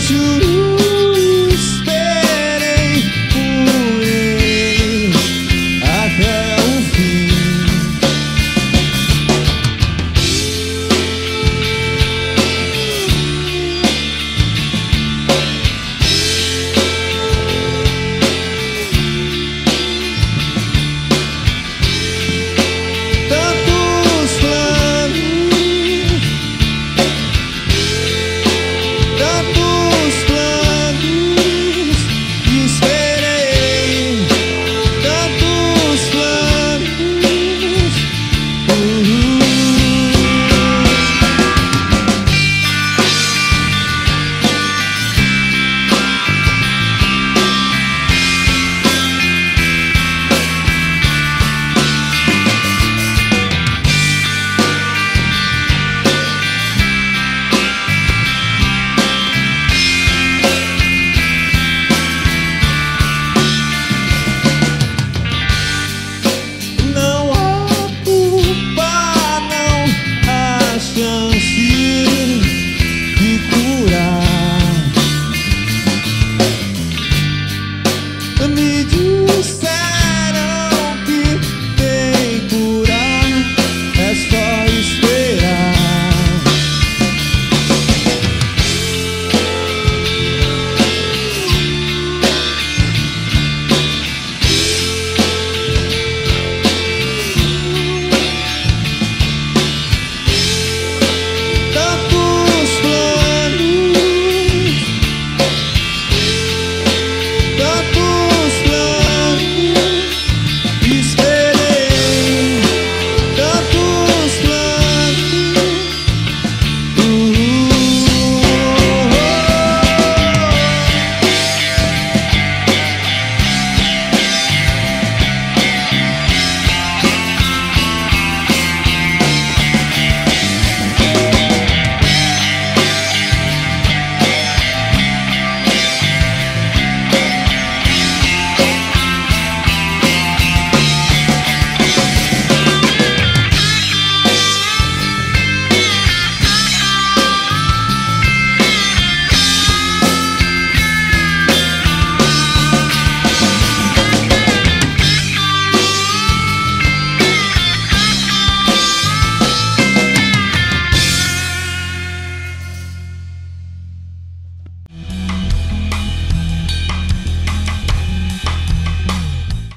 should